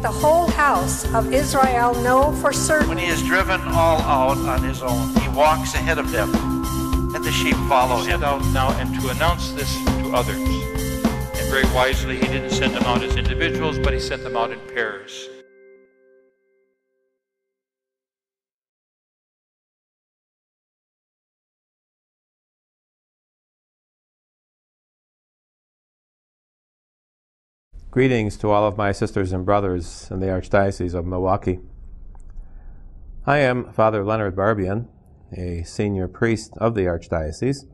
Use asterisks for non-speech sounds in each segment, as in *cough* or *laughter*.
let the whole house of Israel know for certain. When he has driven all out on his own, he walks ahead of them, and the sheep follow him. Sent out now and to announce this to others. And very wisely, he didn't send them out as individuals, but he sent them out in pairs. Greetings to all of my sisters and brothers in the Archdiocese of Milwaukee. I am Father Leonard Barbian, a senior priest of the Archdiocese.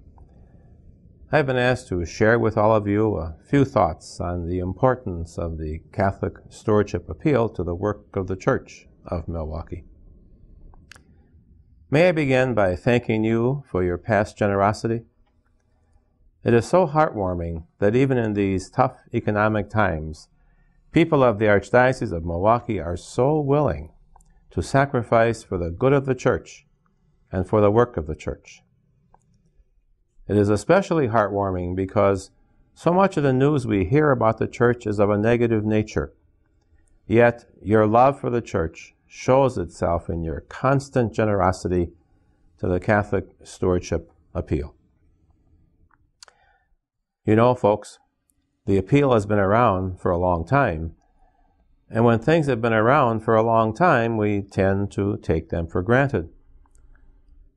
I have been asked to share with all of you a few thoughts on the importance of the Catholic Stewardship Appeal to the work of the Church of Milwaukee. May I begin by thanking you for your past generosity it is so heartwarming that even in these tough economic times, people of the Archdiocese of Milwaukee are so willing to sacrifice for the good of the church and for the work of the church. It is especially heartwarming because so much of the news we hear about the church is of a negative nature. Yet your love for the church shows itself in your constant generosity to the Catholic Stewardship Appeal. You know, folks, the appeal has been around for a long time. And when things have been around for a long time, we tend to take them for granted.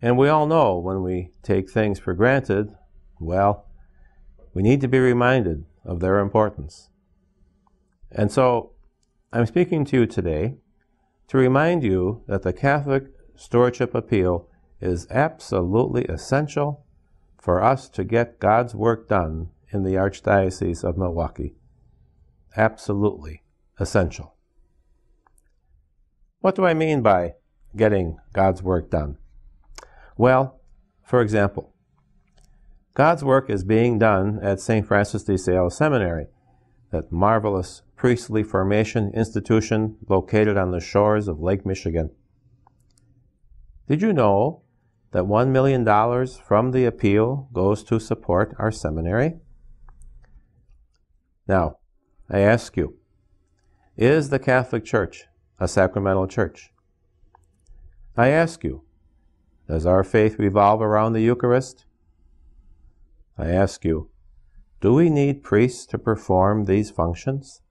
And we all know when we take things for granted, well, we need to be reminded of their importance. And so, I'm speaking to you today to remind you that the Catholic Stewardship Appeal is absolutely essential for us to get God's work done in the Archdiocese of Milwaukee. Absolutely essential. What do I mean by getting God's work done? Well, for example, God's work is being done at St. Francis de Sales Seminary, that marvelous priestly formation institution located on the shores of Lake Michigan. Did you know that $1 million from the appeal goes to support our seminary? Now, I ask you, is the Catholic Church a sacramental church? I ask you, does our faith revolve around the Eucharist? I ask you, do we need priests to perform these functions?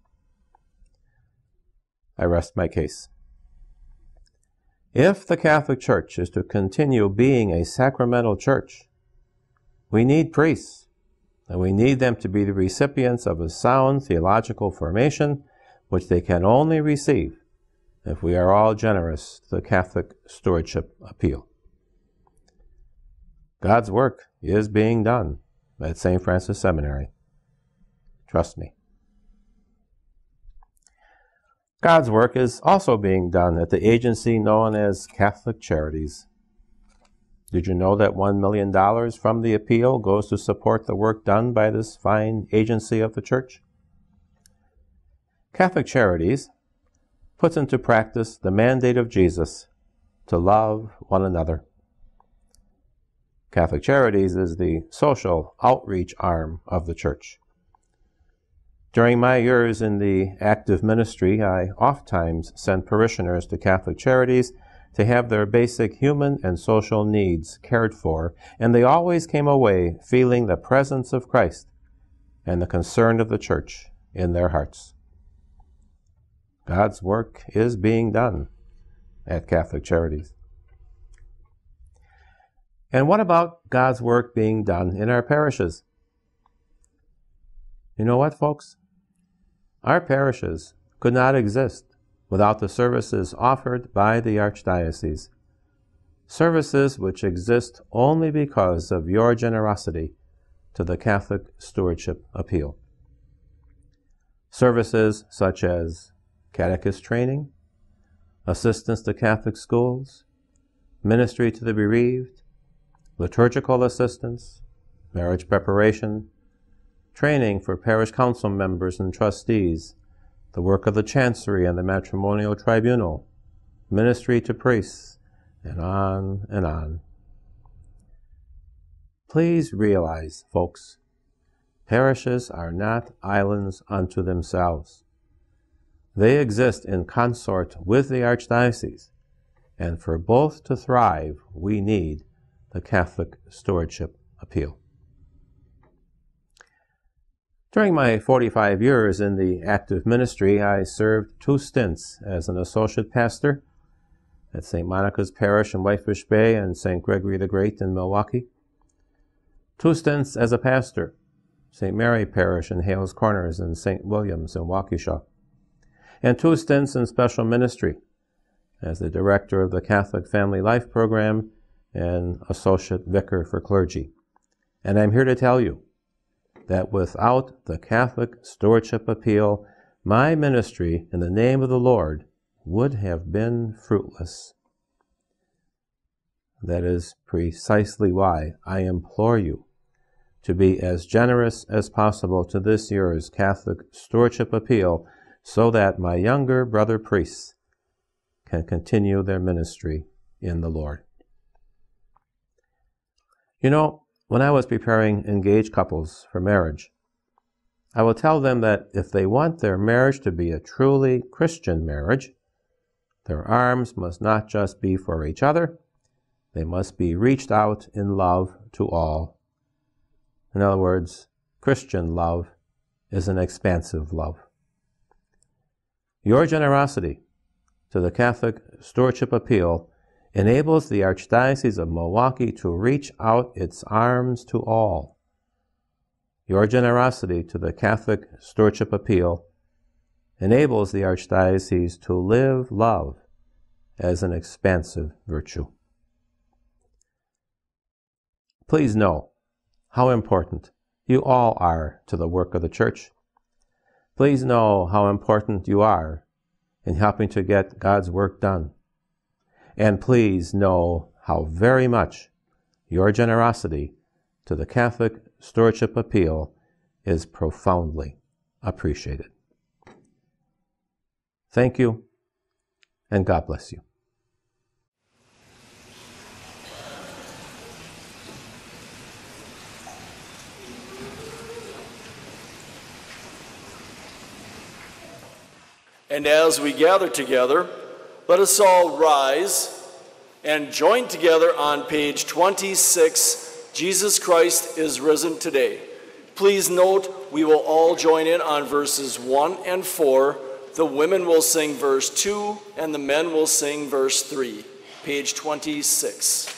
I rest my case. If the Catholic Church is to continue being a sacramental church, we need priests and we need them to be the recipients of a sound theological formation, which they can only receive if we are all generous to the Catholic stewardship appeal. God's work is being done at St. Francis Seminary. Trust me. God's work is also being done at the agency known as Catholic Charities. Did you know that $1 million from the appeal goes to support the work done by this fine agency of the Church? Catholic Charities puts into practice the mandate of Jesus to love one another. Catholic Charities is the social outreach arm of the Church. During my years in the active ministry, I oft times sent parishioners to Catholic Charities to have their basic human and social needs cared for, and they always came away feeling the presence of Christ and the concern of the church in their hearts. God's work is being done at Catholic Charities. And what about God's work being done in our parishes? You know what, folks? Our parishes could not exist without the services offered by the Archdiocese. Services which exist only because of your generosity to the Catholic Stewardship Appeal. Services such as catechist training, assistance to Catholic schools, ministry to the bereaved, liturgical assistance, marriage preparation, training for parish council members and trustees, the work of the Chancery and the Matrimonial Tribunal, ministry to priests, and on and on. Please realize, folks, parishes are not islands unto themselves. They exist in consort with the Archdiocese, and for both to thrive, we need the Catholic Stewardship Appeal. During my 45 years in the active ministry, I served two stints as an associate pastor at St. Monica's Parish in Whitefish Bay and St. Gregory the Great in Milwaukee. Two stints as a pastor, St. Mary Parish in Hales Corners and St. William's in Waukesha. And two stints in special ministry as the director of the Catholic Family Life Program and associate vicar for clergy. And I'm here to tell you that without the Catholic Stewardship Appeal, my ministry in the name of the Lord would have been fruitless. That is precisely why I implore you to be as generous as possible to this year's Catholic Stewardship Appeal so that my younger brother priests can continue their ministry in the Lord. You know, when I was preparing engaged couples for marriage, I will tell them that if they want their marriage to be a truly Christian marriage, their arms must not just be for each other, they must be reached out in love to all. In other words, Christian love is an expansive love. Your generosity to the Catholic Stewardship Appeal enables the Archdiocese of Milwaukee to reach out its arms to all. Your generosity to the Catholic Stewardship Appeal enables the Archdiocese to live love as an expansive virtue. Please know how important you all are to the work of the Church. Please know how important you are in helping to get God's work done. And please know how very much your generosity to the Catholic Stewardship Appeal is profoundly appreciated. Thank you, and God bless you. And as we gather together, let us all rise and join together on page 26 Jesus Christ is risen today. Please note we will all join in on verses 1 and 4. The women will sing verse 2, and the men will sing verse 3. Page 26.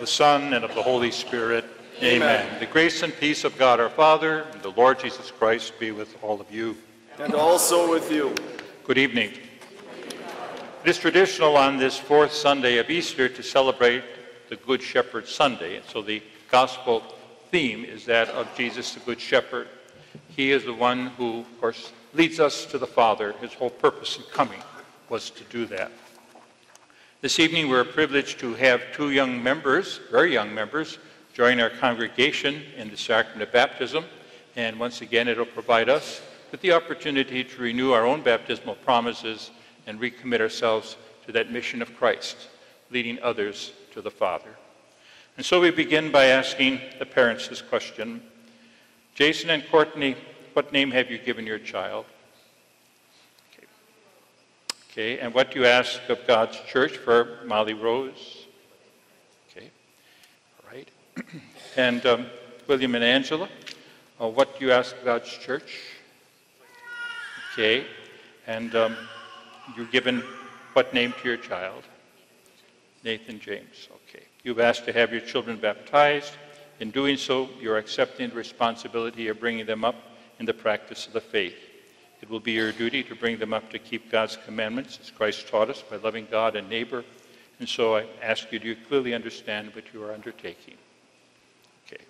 Of the Son, and of the Holy Spirit. Amen. Amen. The grace and peace of God our Father and the Lord Jesus Christ be with all of you. And also with you. Good evening. It is traditional on this fourth Sunday of Easter to celebrate the Good Shepherd Sunday. And so the gospel theme is that of Jesus the Good Shepherd. He is the one who, of course, leads us to the Father. His whole purpose in coming was to do that. This evening, we're privileged to have two young members, very young members, join our congregation in the sacrament of baptism. And once again, it'll provide us with the opportunity to renew our own baptismal promises and recommit ourselves to that mission of Christ, leading others to the Father. And so we begin by asking the parents this question Jason and Courtney, what name have you given your child? Okay. And what do you ask of God's church for Molly Rose? Okay, all right. *clears throat* and um, William and Angela, uh, what do you ask of God's church? Okay, and um, you've given what name to your child? Nathan James. Okay. You've asked to have your children baptized. In doing so, you're accepting the responsibility of bringing them up in the practice of the faith. It will be your duty to bring them up to keep God's commandments as Christ taught us by loving God and neighbor. And so I ask you, do you clearly understand what you are undertaking? Okay.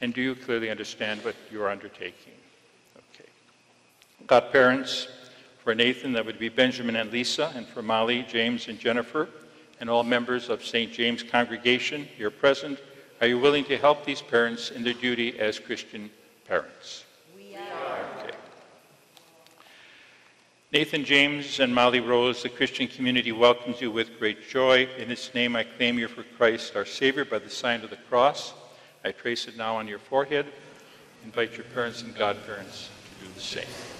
And do you clearly understand what you are undertaking? Okay. Godparents, for Nathan, that would be Benjamin and Lisa, and for Molly, James, and Jennifer, and all members of St. James congregation here present, are you willing to help these parents in their duty as Christian parents? We are. Okay. Nathan James and Molly Rose, the Christian community welcomes you with great joy. In its name, I claim you for Christ, our Savior, by the sign of the cross. I trace it now on your forehead. Invite your parents and godparents to do the same.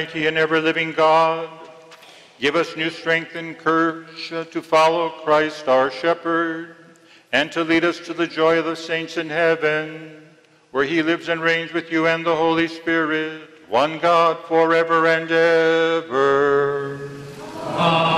Almighty and ever living God, give us new strength and courage to follow Christ our shepherd and to lead us to the joy of the saints in heaven, where he lives and reigns with you and the Holy Spirit, one God forever and ever. A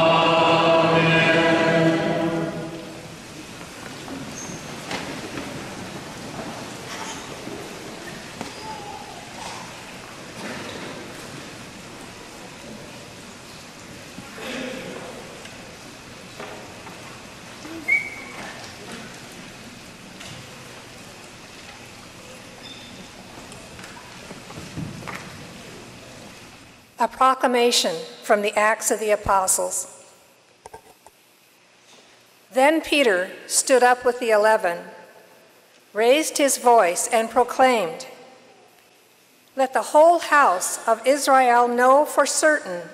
proclamation from the Acts of the Apostles. Then Peter stood up with the eleven, raised his voice, and proclaimed, Let the whole house of Israel know for certain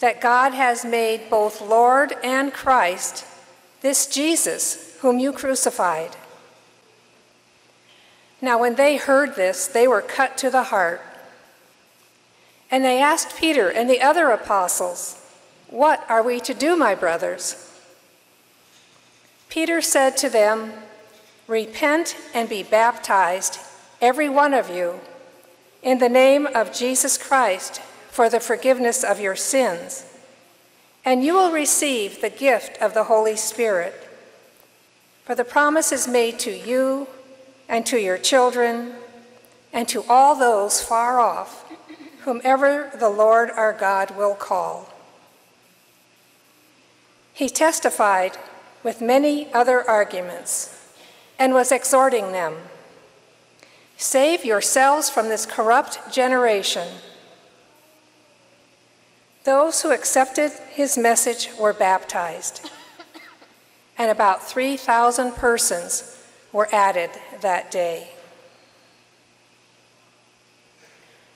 that God has made both Lord and Christ this Jesus whom you crucified. Now, when they heard this, they were cut to the heart. And they asked Peter and the other apostles, What are we to do, my brothers? Peter said to them, Repent and be baptized, every one of you, in the name of Jesus Christ for the forgiveness of your sins, and you will receive the gift of the Holy Spirit. For the promise is made to you and to your children and to all those far off whomever the Lord our God will call. He testified with many other arguments and was exhorting them Save yourselves from this corrupt generation. Those who accepted his message were baptized, and about 3,000 persons were added that day.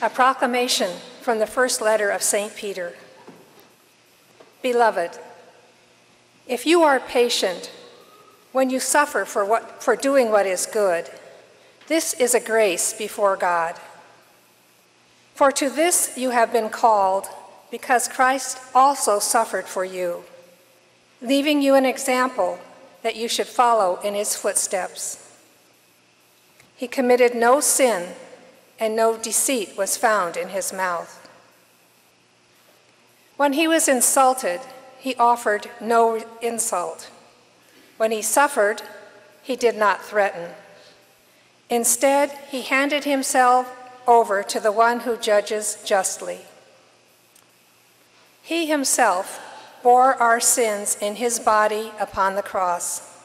A proclamation from the first letter of St. Peter. Beloved, if you are patient when you suffer for, what, for doing what is good, this is a grace before God. For to this you have been called, because Christ also suffered for you, leaving you an example that you should follow in his footsteps. He committed no sin, and no deceit was found in his mouth. When he was insulted, he offered no insult. When he suffered, he did not threaten. Instead, he handed himself over to the one who judges justly. He himself bore our sins in his body upon the cross,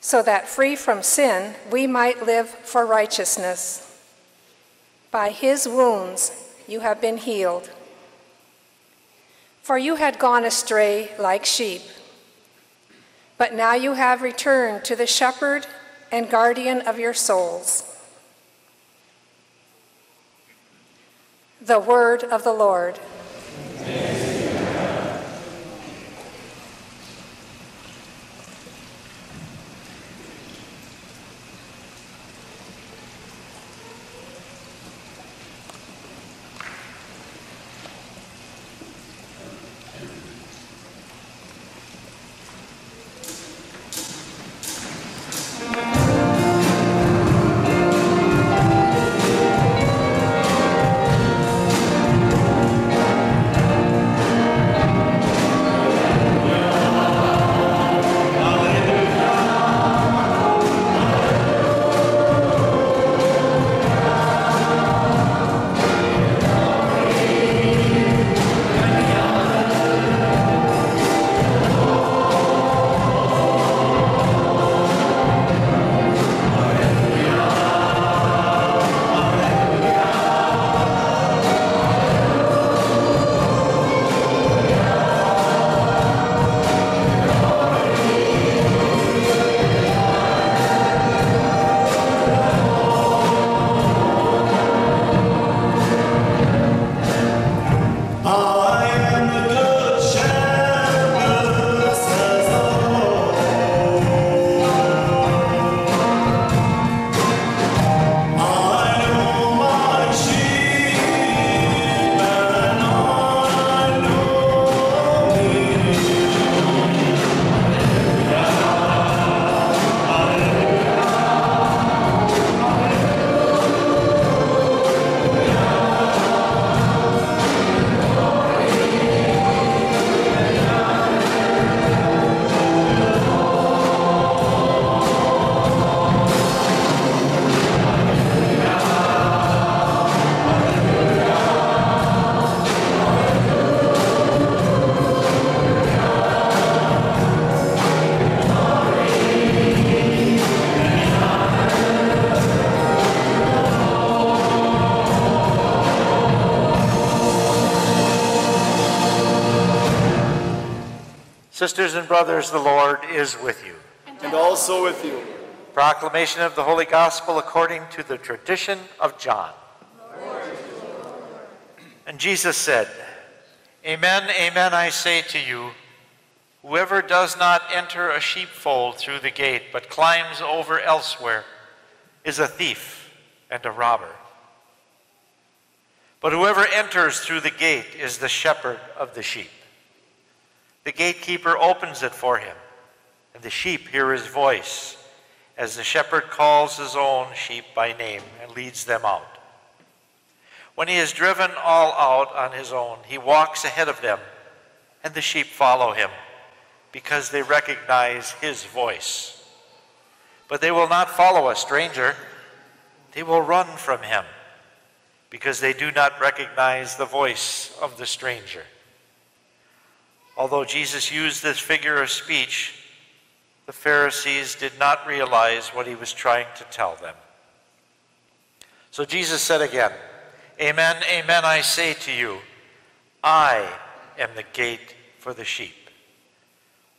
so that free from sin, we might live for righteousness. By his wounds, you have been healed. For you had gone astray like sheep, but now you have returned to the shepherd and guardian of your souls. The word of the Lord. Sisters and brothers, the Lord is with you. And also with you. Proclamation of the Holy Gospel according to the tradition of John. And Jesus said, Amen, amen, I say to you, whoever does not enter a sheepfold through the gate, but climbs over elsewhere, is a thief and a robber. But whoever enters through the gate is the shepherd of the sheep. The gatekeeper opens it for him, and the sheep hear his voice as the shepherd calls his own sheep by name and leads them out. When he has driven all out on his own, he walks ahead of them, and the sheep follow him because they recognize his voice. But they will not follow a stranger, they will run from him because they do not recognize the voice of the stranger. Although Jesus used this figure of speech, the Pharisees did not realize what he was trying to tell them. So Jesus said again, Amen, amen, I say to you, I am the gate for the sheep.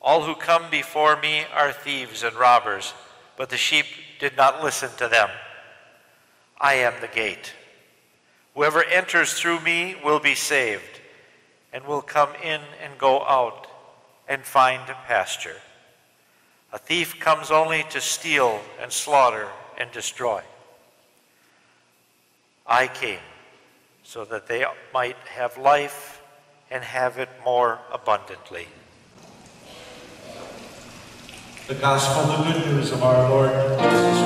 All who come before me are thieves and robbers, but the sheep did not listen to them. I am the gate. Whoever enters through me will be saved, and will come in and go out and find a pasture. A thief comes only to steal and slaughter and destroy. I came so that they might have life and have it more abundantly. The gospel, the good news of our Lord Jesus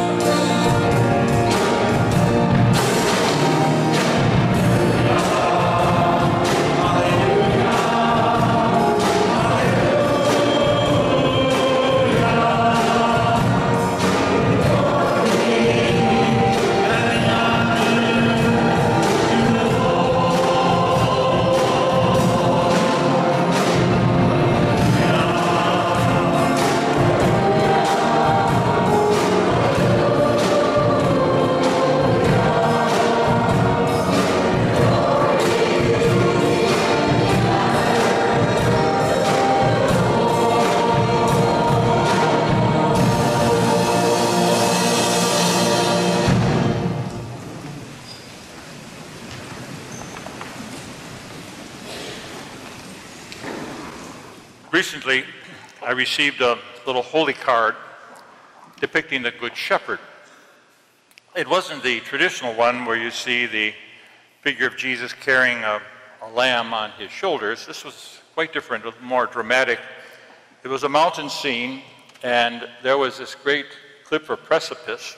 I received a little holy card depicting the Good Shepherd. It wasn't the traditional one where you see the figure of Jesus carrying a, a lamb on his shoulders. This was quite different, more dramatic. It was a mountain scene, and there was this great cliff or precipice.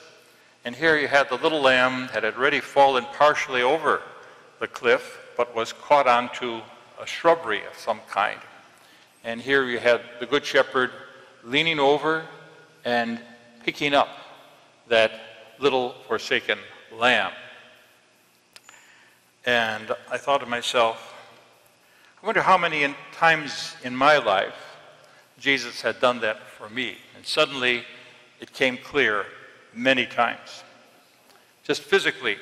And here you had the little lamb that had already fallen partially over the cliff, but was caught onto a shrubbery of some kind. And here you had the Good Shepherd leaning over and picking up that little forsaken lamb. And I thought to myself, I wonder how many in- times in my life Jesus had done that for me. And suddenly it came clear many times. Just physically,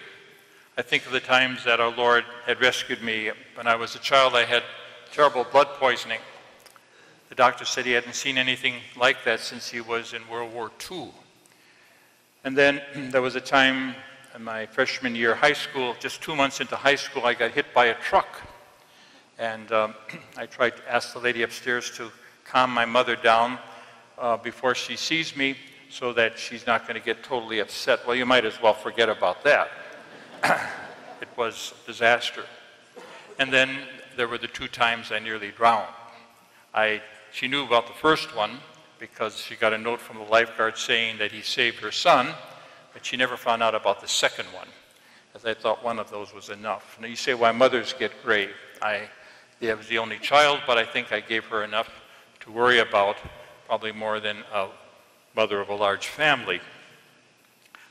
I think of the times that our Lord had rescued me. When I was a child, I had terrible blood poisoning. The doctor said he hadn't seen anything like that since he was in World War II. And then *clears throat* there was a time in my freshman year high school, just two months into high school, I got hit by a truck. And um, *clears throat* I tried to ask the lady upstairs to calm my mother down uh, before she sees me so that she's not going to get totally upset. Well, you might as well forget about that. *clears throat* it was a disaster. And then there were the two times I nearly drowned. I she knew about the first one because she got a note from the lifeguard saying that he saved her son, but she never found out about the second one, as I thought one of those was enough. Now you say why mothers get grave. I, I was the only child, but I think I gave her enough to worry about, probably more than a mother of a large family.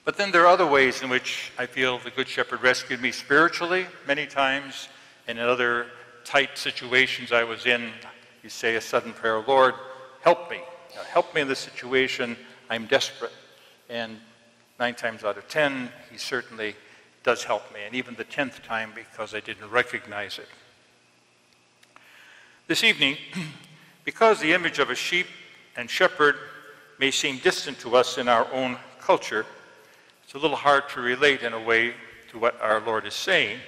But then there are other ways in which I feel the Good Shepherd rescued me spiritually many times, and in other tight situations I was in, you say a sudden prayer, Lord, help me. Now, help me in this situation. I'm desperate. And nine times out of ten, he certainly does help me. And even the tenth time because I didn't recognize it. This evening, *clears throat* because the image of a sheep and shepherd may seem distant to us in our own culture, it's a little hard to relate in a way to what our Lord is saying.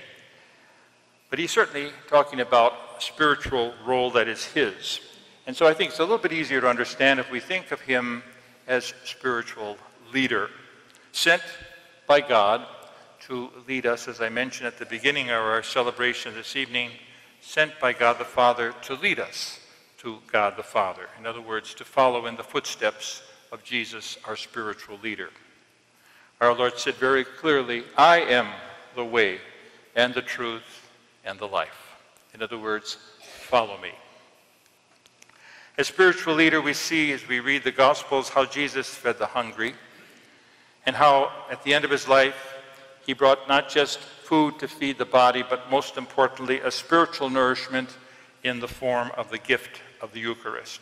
But he's certainly talking about spiritual role that is his. And so I think it's a little bit easier to understand if we think of him as spiritual leader, sent by God to lead us, as I mentioned at the beginning of our celebration this evening, sent by God the Father to lead us to God the Father. In other words, to follow in the footsteps of Jesus, our spiritual leader. Our Lord said very clearly, I am the way and the truth and the life. In other words, follow me. As spiritual leader, we see as we read the Gospels how Jesus fed the hungry and how at the end of his life he brought not just food to feed the body, but most importantly, a spiritual nourishment in the form of the gift of the Eucharist.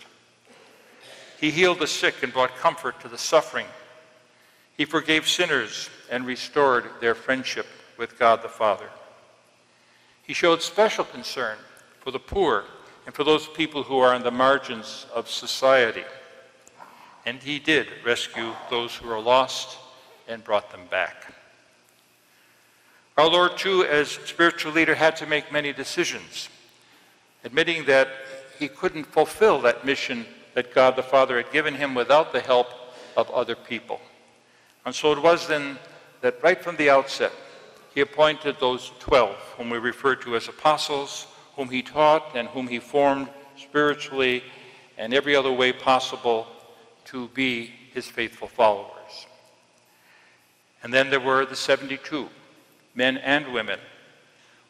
He healed the sick and brought comfort to the suffering. He forgave sinners and restored their friendship with God the Father. He showed special concern for the poor and for those people who are on the margins of society. And he did rescue those who are lost and brought them back. Our Lord, too, as spiritual leader, had to make many decisions, admitting that he couldn't fulfill that mission that God the Father had given him without the help of other people. And so it was then that right from the outset, he appointed those 12, whom we refer to as apostles, whom he taught and whom he formed spiritually and every other way possible to be his faithful followers. And then there were the 72, men and women,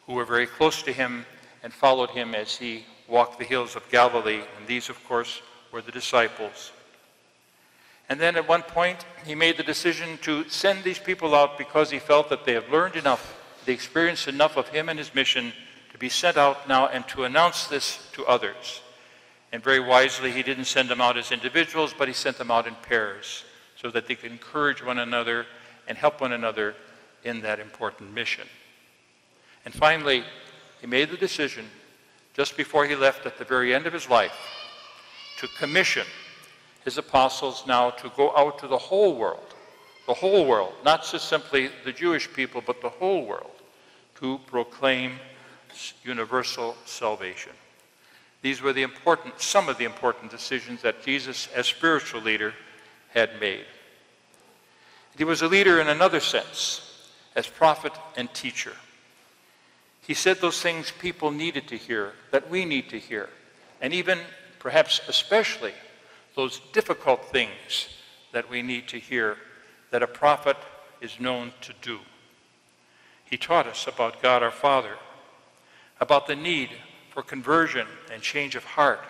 who were very close to him and followed him as he walked the hills of Galilee. And these, of course, were the disciples. And then at one point, he made the decision to send these people out because he felt that they have learned enough, they experienced enough of him and his mission to be sent out now and to announce this to others. And very wisely, he didn't send them out as individuals, but he sent them out in pairs so that they could encourage one another and help one another in that important mission. And finally, he made the decision just before he left at the very end of his life to commission his apostles now to go out to the whole world, the whole world, not just simply the Jewish people, but the whole world, to proclaim universal salvation. These were the important, some of the important decisions that Jesus, as spiritual leader, had made. He was a leader in another sense, as prophet and teacher. He said those things people needed to hear, that we need to hear, and even, perhaps especially, those difficult things that we need to hear that a prophet is known to do. He taught us about God our Father, about the need for conversion and change of heart.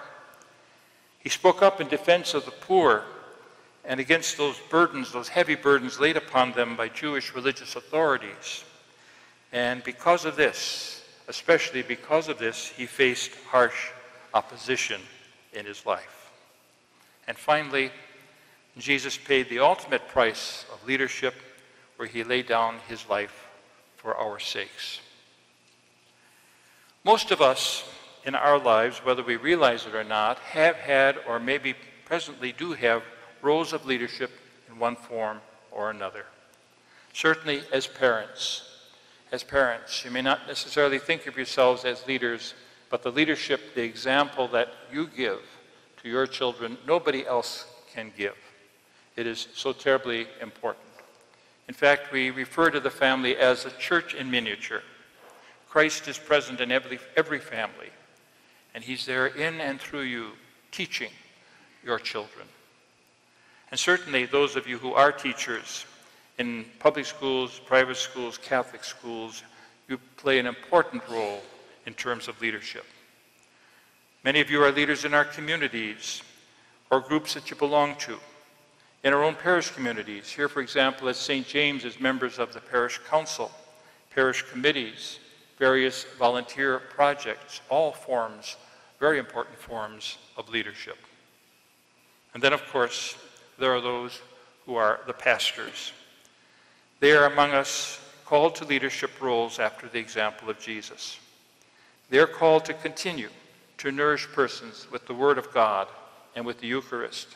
He spoke up in defense of the poor and against those burdens, those heavy burdens laid upon them by Jewish religious authorities. And because of this, especially because of this, he faced harsh opposition in his life. And finally, Jesus paid the ultimate price of leadership where he laid down his life for our sakes. Most of us in our lives, whether we realize it or not, have had or maybe presently do have roles of leadership in one form or another. Certainly as parents. As parents, you may not necessarily think of yourselves as leaders, but the leadership, the example that you give to your children, nobody else can give. It is so terribly important. In fact, we refer to the family as a church in miniature. Christ is present in every, every family, and he's there in and through you, teaching your children. And certainly, those of you who are teachers in public schools, private schools, Catholic schools, you play an important role in terms of leadership. Many of you are leaders in our communities or groups that you belong to. In our own parish communities, here, for example, at St. James, as members of the parish council, parish committees, various volunteer projects, all forms, very important forms of leadership. And then, of course, there are those who are the pastors. They are among us called to leadership roles after the example of Jesus. They are called to continue to nourish persons with the Word of God and with the Eucharist,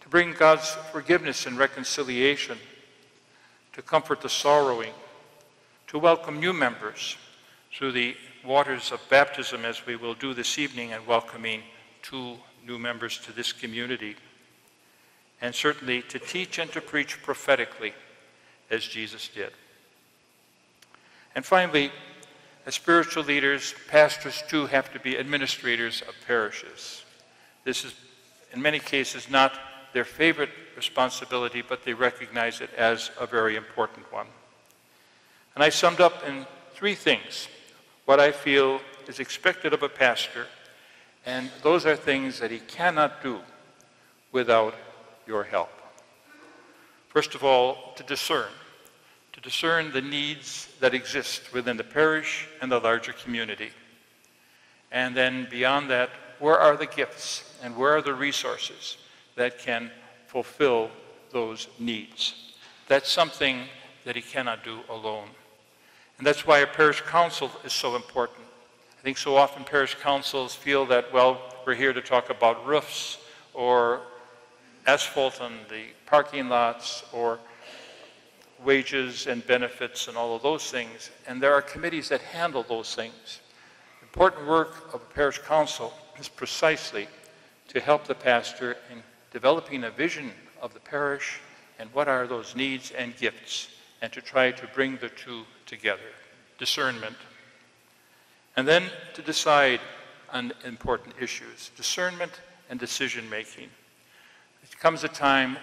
to bring God's forgiveness and reconciliation, to comfort the sorrowing, to welcome new members through the waters of baptism, as we will do this evening, and welcoming two new members to this community and certainly to teach and to preach prophetically as Jesus did. And finally, as spiritual leaders, pastors too have to be administrators of parishes. This is, in many cases, not their favorite responsibility, but they recognize it as a very important one. And I summed up in three things what I feel is expected of a pastor, and those are things that he cannot do without your help. First of all, to discern, to discern the needs that exist within the parish and the larger community. And then beyond that, where are the gifts and where are the resources that can fulfill those needs? That's something that he cannot do alone. And that's why a parish council is so important. I think so often parish councils feel that, well, we're here to talk about roofs or asphalt on the parking lots or wages and benefits and all of those things. And there are committees that handle those things. Important work of a parish council is precisely to help the pastor in developing a vision of the parish and what are those needs and gifts, and to try to bring the two together. Discernment. And then to decide on important issues discernment and decision making. It comes a time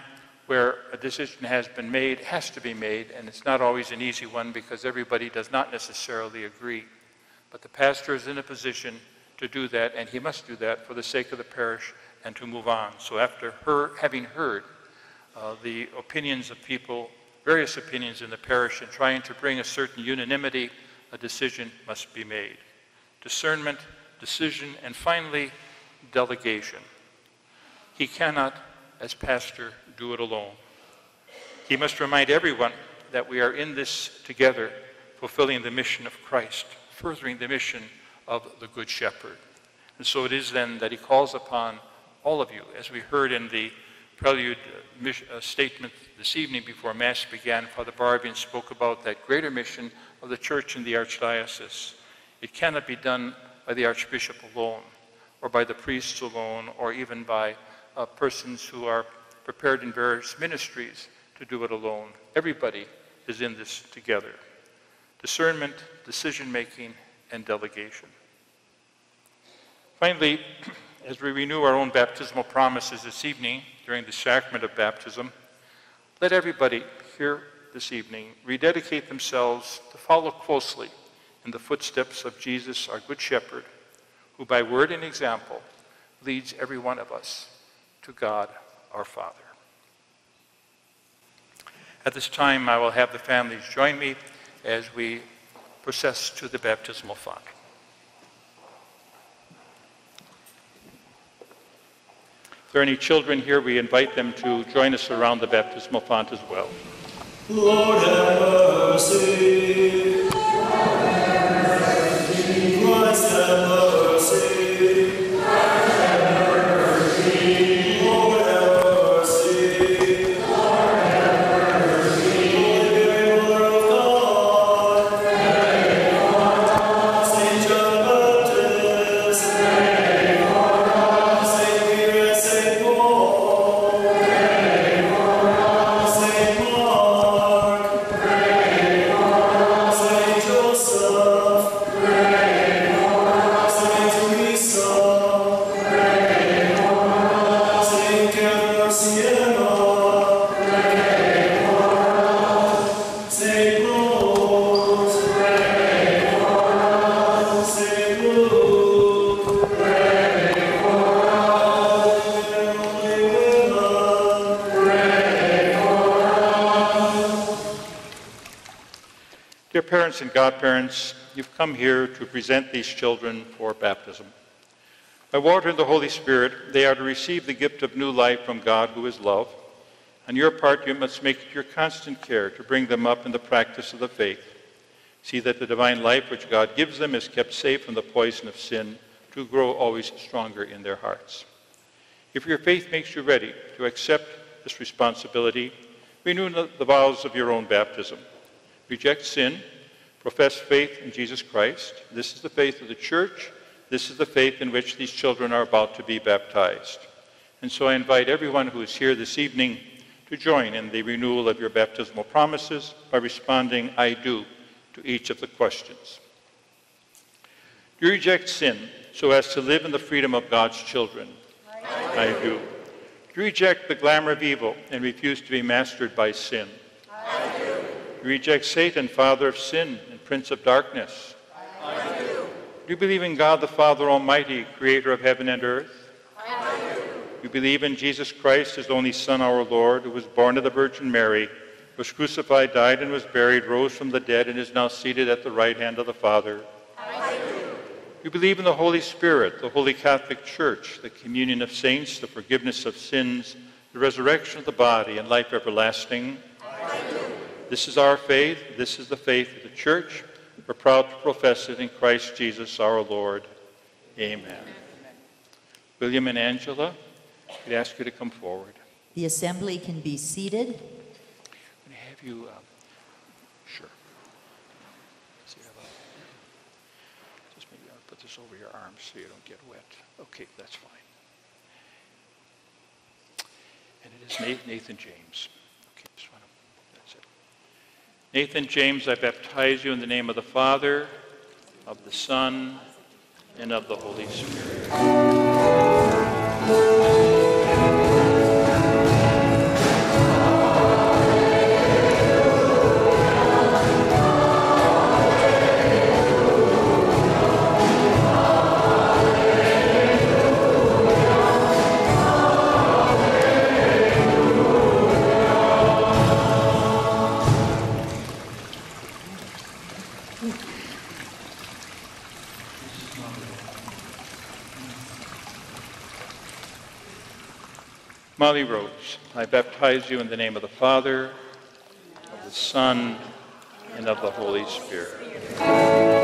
where a decision has been made, has to be made, and it's not always an easy one because everybody does not necessarily agree. But the pastor is in a position to do that, and he must do that for the sake of the parish and to move on. So after her, having heard uh, the opinions of people, various opinions in the parish, and trying to bring a certain unanimity, a decision must be made. Discernment, decision, and finally, delegation. He cannot, as pastor, do it alone. He must remind everyone that we are in this together, fulfilling the mission of Christ, furthering the mission of the Good Shepherd. And so it is then that he calls upon all of you, as we heard in the prelude uh, uh, statement this evening before Mass began, Father Barbian spoke about that greater mission of the Church in the Archdiocese. It cannot be done by the Archbishop alone, or by the priests alone, or even by uh, persons who are prepared in various ministries to do it alone. Everybody is in this together. Discernment, decision making, and delegation. Finally, as we renew our own baptismal promises this evening during the sacrament of baptism, let everybody here this evening rededicate themselves to follow closely in the footsteps of Jesus, our Good Shepherd, who by word and example leads every one of us to God our Father. At this time, I will have the families join me as we process to the baptismal font. If there are any children here, we invite them to join us around the baptismal font as well. Lord parents and godparents, you've come here to present these children for baptism. By water and the Holy Spirit, they are to receive the gift of new life from God who is love. On your part, you must make it your constant care to bring them up in the practice of the faith. See that the divine life which God gives them is kept safe from the poison of sin to grow always stronger in their hearts. If your faith makes you ready to accept this responsibility, renew the the vows of your own baptism. Reject sin, profess faith in Jesus Christ. This is the faith of the church. This is the faith in which these children are about to be baptized. And so I invite everyone who is here this evening to join in the renewal of your baptismal promises by responding, I do, to each of the questions. Do you reject sin so as to live in the freedom of God's children? I do. Do you reject the glamour of evil and refuse to be mastered by sin? I do you reject Satan, father of sin prince of darkness? I Do Do you believe in God the Father Almighty, creator of heaven and earth? I Do you believe in Jesus Christ, his only Son, our Lord, who was born of the Virgin Mary, was crucified, died, and was buried, rose from the dead, and is now seated at the right hand of the Father? I Do you believe in the Holy Spirit, the Holy Catholic Church, the communion of saints, the forgiveness of sins, the resurrection of the body, and life everlasting? I do. This is our faith. This is the faith of the Church. We're proud to profess it in Christ Jesus our Lord. Amen. Amen. William and Angela, we'd ask you to come forward. The assembly can be seated. I'm going to have you, uh, sure. Just maybe I'll put this over your arms so you don't get wet. Okay, that's fine. And it is Nathan James. Nathan James, I baptize you in the name of the Father, of the Son, and of the Holy Spirit. I baptize you in the name of the Father, of the Son, and of the Holy Spirit.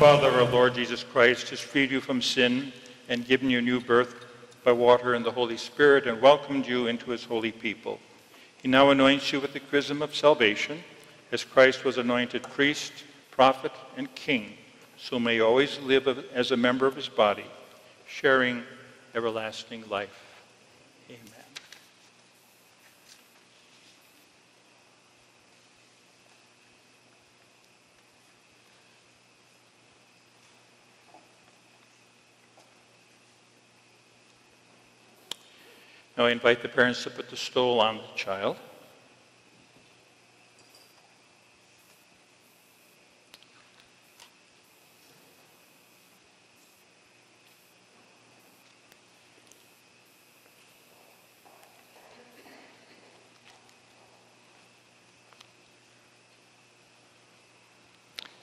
Father our Lord Jesus Christ has freed you from sin and given you new birth by water and the Holy Spirit and welcomed you into his holy people. He now anoints you with the chrism of salvation as Christ was anointed priest, prophet, and king, so may you always live as a member of his body, sharing everlasting life. Now I invite the parents to put the stole on the child.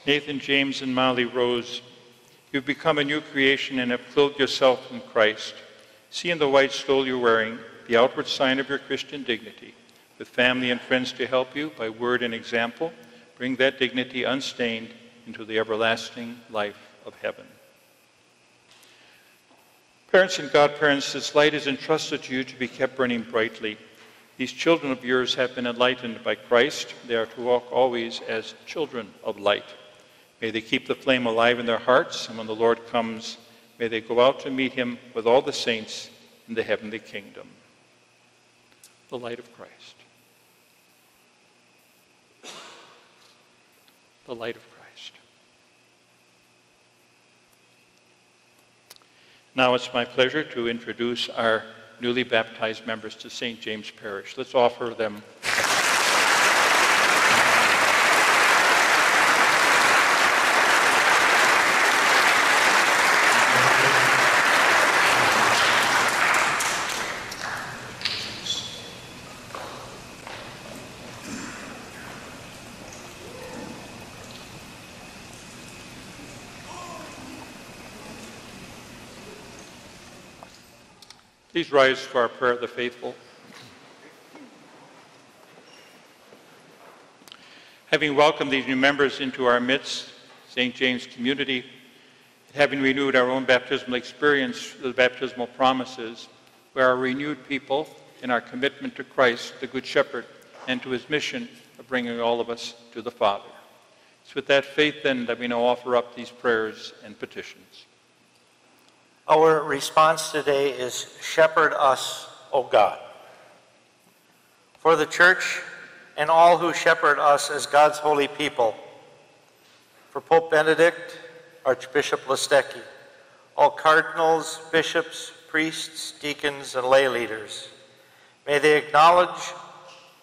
Nathan, James, and Molly Rose, you've become a new creation and have clothed yourself in Christ. See in the white stole you're wearing the outward sign of your Christian dignity. With family and friends to help you by word and example, bring that dignity unstained into the everlasting life of heaven. Parents and godparents, this light is entrusted to you to be kept burning brightly. These children of yours have been enlightened by Christ. They are to walk always as children of light. May they keep the flame alive in their hearts, and when the Lord comes, may they go out to meet him with all the saints in the heavenly kingdom. The light of Christ. The light of Christ. Now it's my pleasure to introduce our newly baptized members to St. James Parish. Let's offer them. Please rise for our prayer of the faithful. Having welcomed these new members into our midst, St. James community, and having renewed our own baptismal experience, the baptismal promises, we are a renewed people in our commitment to Christ, the Good Shepherd, and to his mission of bringing all of us to the Father. It's with that faith, then, that we now offer up these prayers and petitions. Our response today is Shepherd us, O God. For the church and all who shepherd us as God's holy people, for Pope Benedict, Archbishop Listecki, all cardinals, bishops, priests, deacons, and lay leaders, may they acknowledge,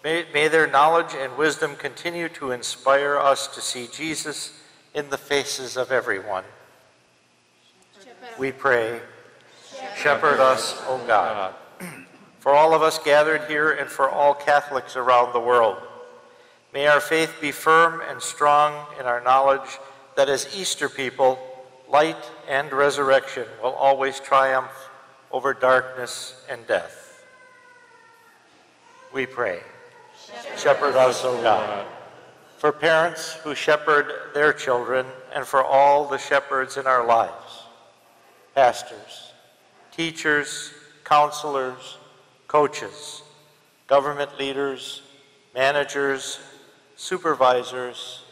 may, may their knowledge and wisdom continue to inspire us to see Jesus in the faces of everyone. We pray, shepherd us, O God. For all of us gathered here and for all Catholics around the world, may our faith be firm and strong in our knowledge that as Easter people, light and resurrection will always triumph over darkness and death. We pray, shepherd us, O God. for parents who shepherd their children, and for all the shepherds in our lives pastors, teachers, counselors, coaches, government leaders, managers, supervisors,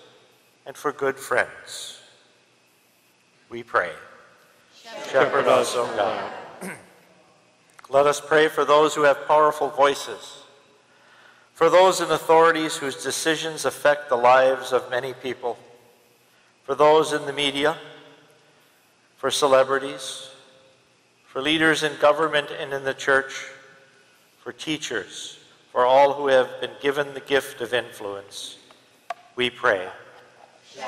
and for good friends. We pray. Shepherd us, O God. Let us pray for those who have powerful voices, for those in authorities whose decisions affect the lives of many people, for those in the media, for celebrities, for leaders in government and in the church, for teachers, for all who have been given the gift of influence. We pray.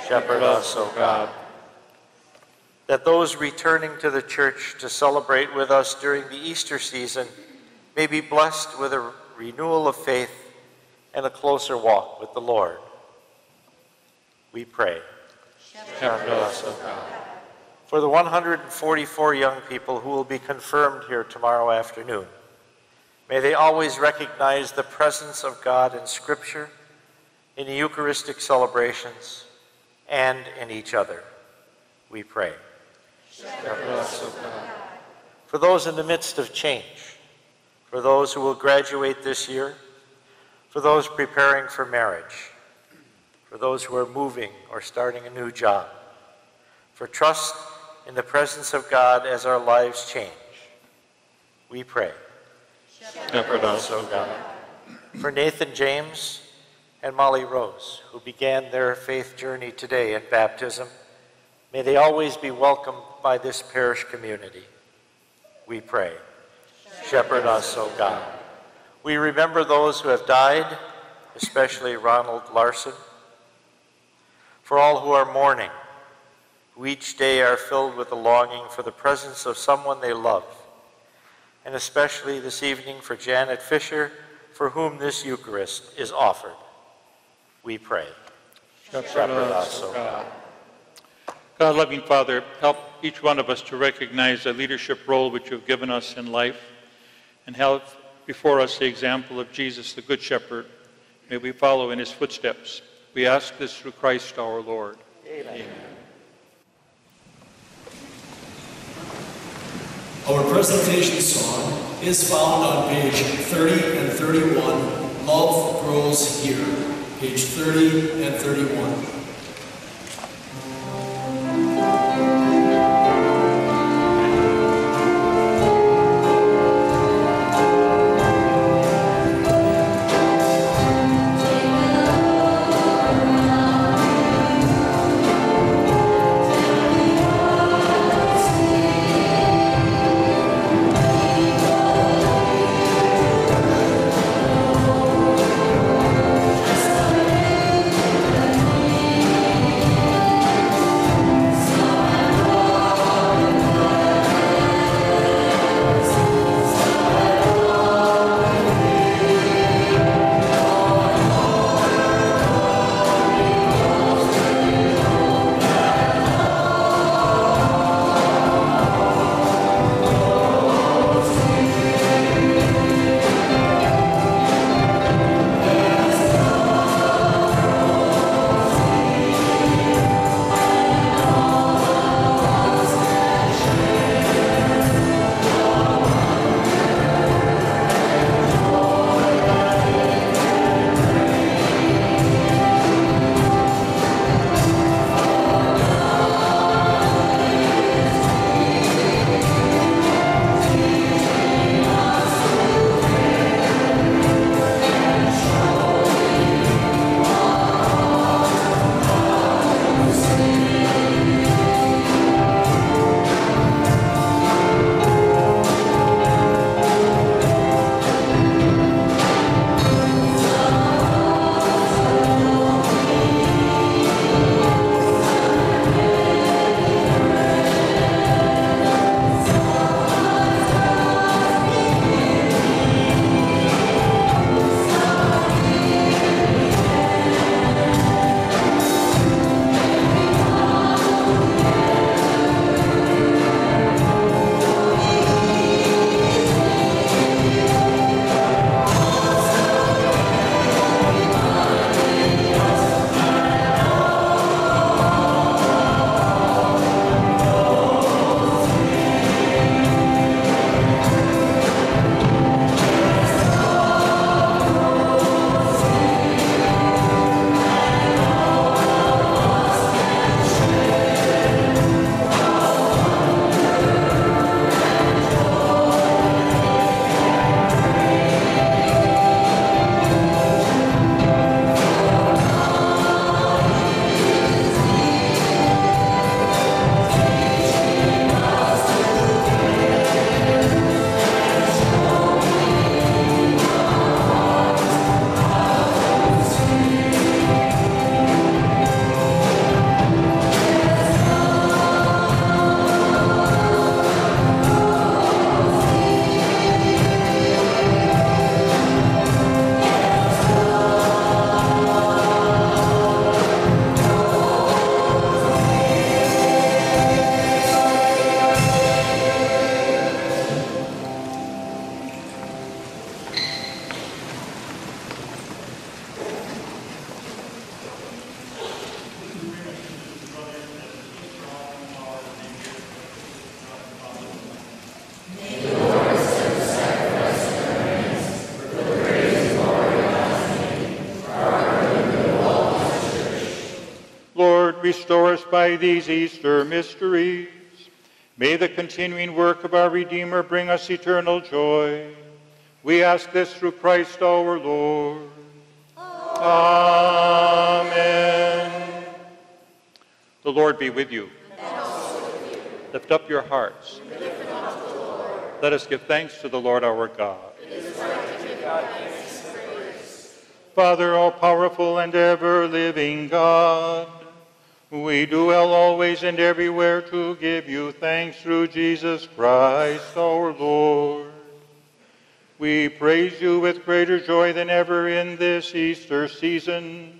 Shepherd us, O God that those returning to the church to celebrate with us during the Easter season may be blessed with a renewal of faith and a closer walk with the Lord. We pray. Shepherd us, O God. For the 144 young people who will be confirmed here tomorrow afternoon, may they always recognize the presence of God in Scripture, in the Eucharistic celebrations, and in each other. We pray. For those in the midst of change, for those who will graduate this year, for those preparing for marriage, for those who are moving or starting a new job, for trust in the presence of God as our lives change. We pray. Shepherd us, O God. For Nathan James and Molly Rose, who began their faith journey today in baptism, may they always be welcomed by this parish community. We pray. Shepherd us, O God. We remember those who have died, especially Ronald Larson. For all who are mourning, who each day are filled with a longing for the presence of someone they love. And especially this evening for Janet Fisher, for whom this Eucharist is offered. We pray. Shepherd us, O God. God, loving Father, help each one of us to recognize the leadership role which you have given us in life and help before us the example of Jesus, the Good Shepherd. May we follow in his footsteps. We ask this through Christ our Lord. Amen. Our presentation song is found on page 30 and 31, Love Grows Here, page 30 and 31. Restore us by these Easter mysteries. May the continuing work of our Redeemer bring us eternal joy. We ask this through Christ our Lord. Amen. The Lord be with you. Lift up your hearts. Let us give thanks to the Lord our God. Father, all powerful and ever living God, we do well always and everywhere to give you thanks through Jesus Christ our Lord. We praise you with greater joy than ever in this Easter season,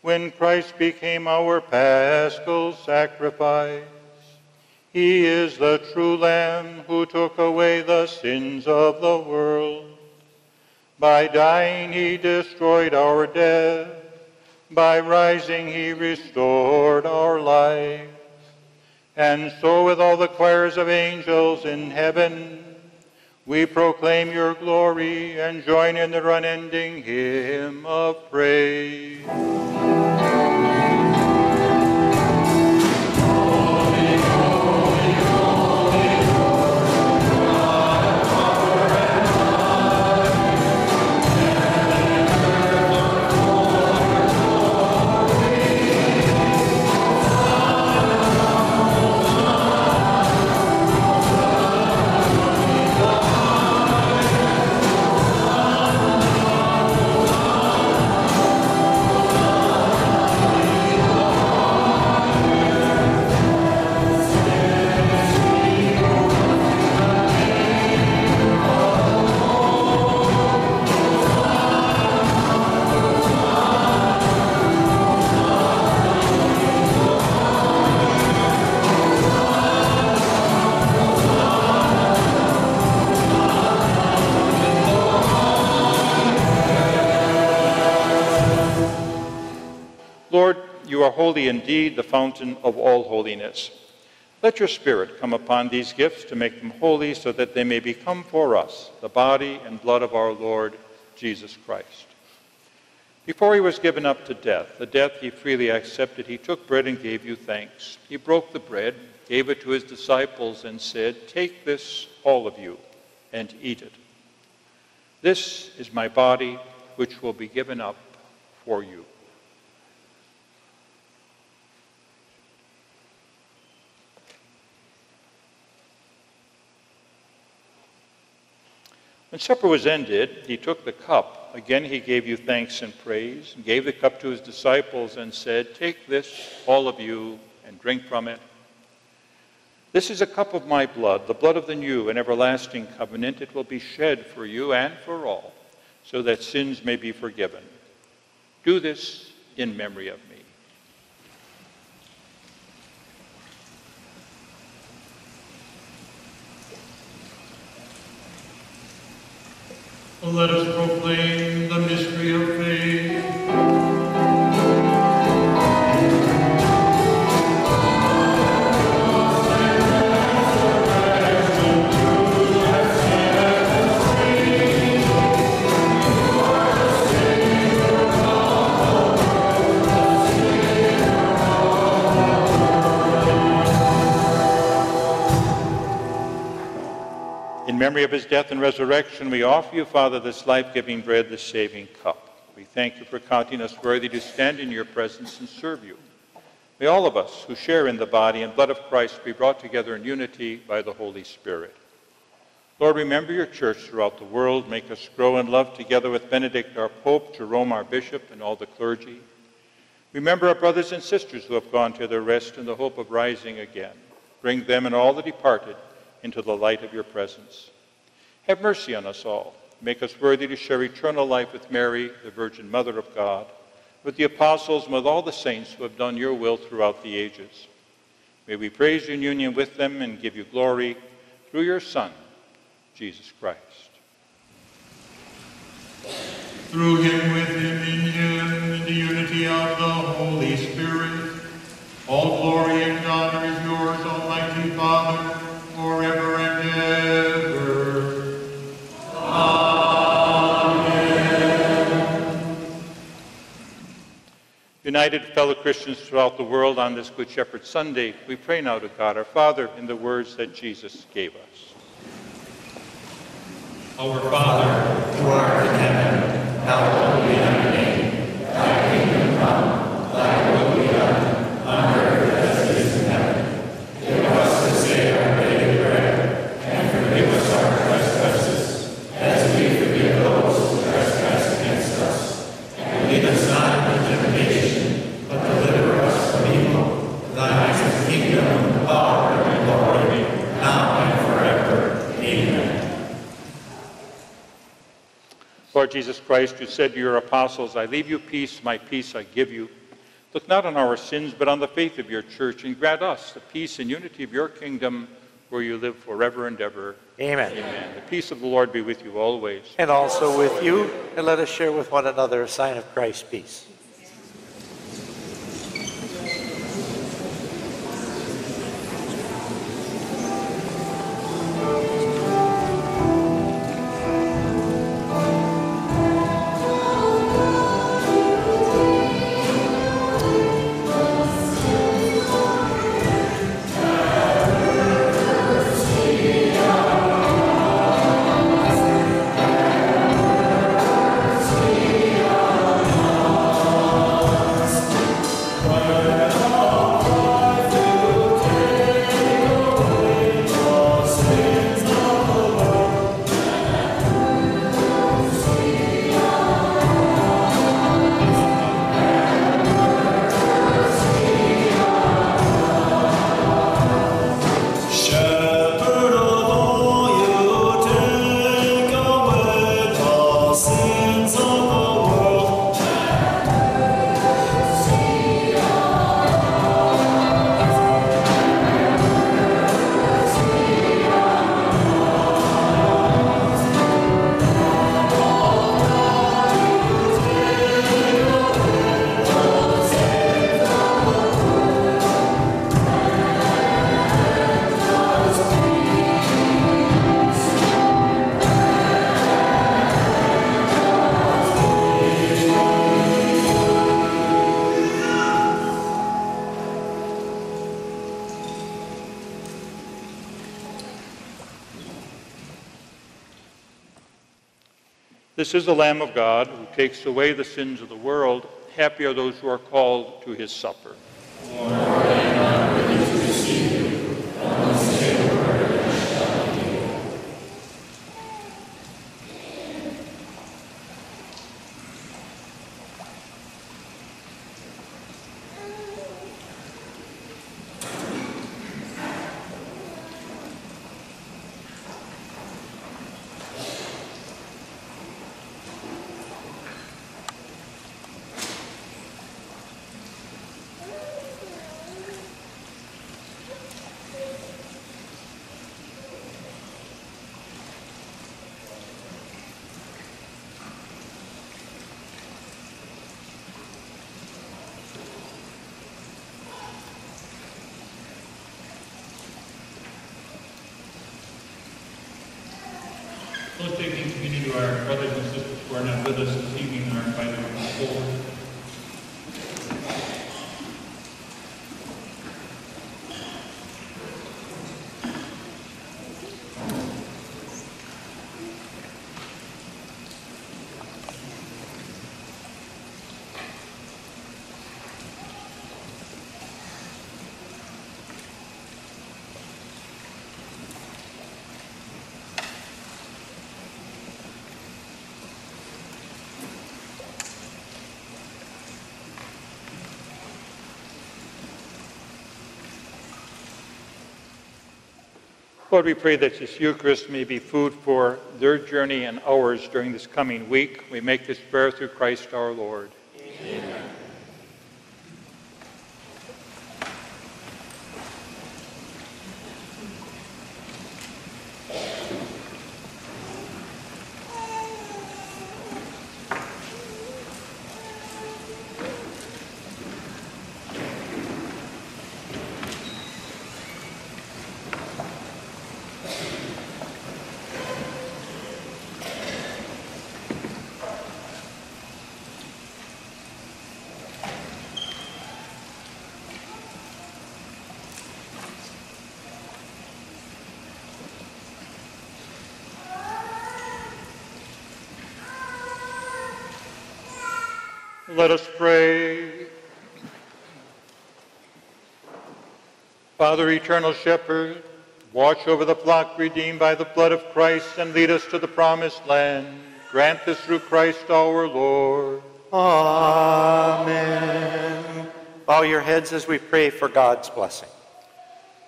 when Christ became our paschal sacrifice. He is the true Lamb who took away the sins of the world. By dying, he destroyed our death. By rising, he restored our life. And so, with all the choirs of angels in heaven, we proclaim your glory and join in the unending hymn of praise. Holy indeed, the fountain of all holiness. Let your Spirit come upon these gifts to make them holy so that they may become for us the body and blood of our Lord Jesus Christ. Before he was given up to death, the death he freely accepted, he took bread and gave you thanks. He broke the bread, gave it to his disciples, and said, Take this, all of you, and eat it. This is my body, which will be given up for you. When supper was ended, he took the cup. Again, he gave you thanks and praise, and gave the cup to his disciples, and said, Take this, all of you, and drink from it. This is a cup of my blood, the blood of the new and everlasting covenant. It will be shed for you and for all, so that sins may be forgiven. Do this in memory of me. Let us proclaim the mystery of faith. Memory of his death and resurrection, we offer you, Father, this life giving bread, this saving cup. We thank you for counting us worthy to stand in your presence and serve you. May all of us who share in the body and blood of Christ be brought together in unity by the Holy Spirit. Lord, remember your church throughout the world. Make us grow in love together with Benedict, our Pope, Jerome, our Bishop, and all the clergy. Remember our brothers and sisters who have gone to their rest in the hope of rising again. Bring them and all the departed into the light of your presence. Have mercy on us all. Make us worthy to share eternal life with Mary, the Virgin Mother of God, with the apostles, and with all the saints who have done your will throughout the ages. May we praise you in union with them and give you glory through your Son, Jesus Christ. Through him, with him, in him, in the unity of the Holy Spirit, all glory and honor is yours, Almighty Father, United fellow Christians throughout the world on this Good Shepherd Sunday, we pray now to God our Father in the words that Jesus gave us. Our Father, who art in heaven, hallowed be thy name. Thy kingdom come, thy will be done, on earth as it is in heaven. Give us this day our daily bread, and forgive us our trespasses, as we forgive those who trespass against us. And lead us not into temptation, but deliver us from evil. Thine is the kingdom, the power, and the glory, now and forever. Amen. Lord Jesus Christ, you said to your apostles, I leave you peace, my peace I give you. Look not on our sins, but on the faith of your church, and grant us the peace and unity of your kingdom, where you live forever and ever. Amen. Amen. The peace of the Lord be with you always. And also with you, and let us share with one another a sign of Christ's peace. This is the Lamb of God who takes away the sins of the world. Happy are those who are called to his supper. Let's take in community to our brothers and sisters who are not with us this evening and are invited to come forward. Lord, we pray that this Eucharist may be food for their journey and ours during this coming week. We make this prayer through Christ our Lord. Pray. Father, eternal shepherd, watch over the flock redeemed by the blood of Christ and lead us to the promised land. Grant this through Christ our Lord. Amen. Bow your heads as we pray for God's blessing.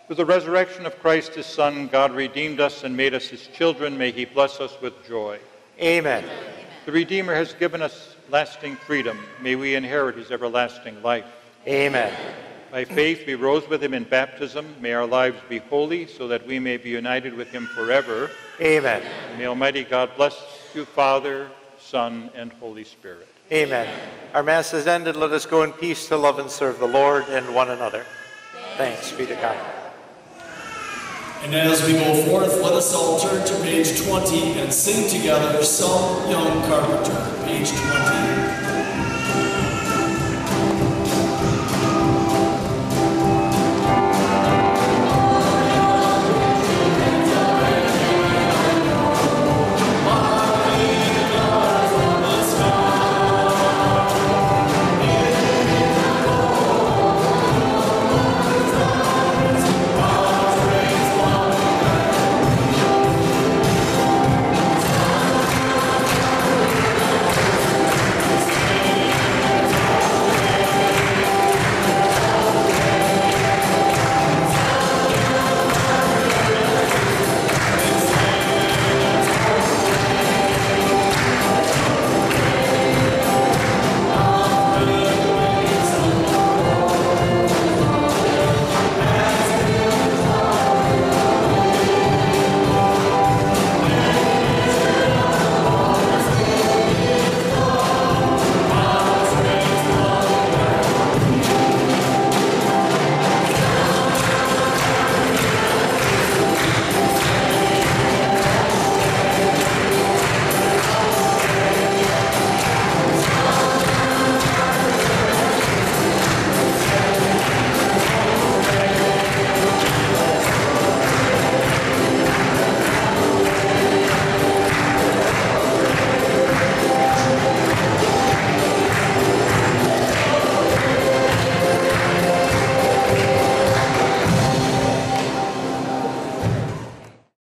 Through the resurrection of Christ his Son, God redeemed us and made us his children. May he bless us with joy. Amen. The Redeemer has given us lasting freedom. May we inherit his everlasting life. Amen. By faith we rose with him in baptism. May our lives be holy so that we may be united with him forever. Amen. May Almighty God bless you, Father, Son, and Holy Spirit. Amen. Our Mass is ended. Let us go in peace to love and serve the Lord and one another. Thanks be to God. And as we go forth, let us all turn to page 20 and sing together Some Young Carpenter, page 20.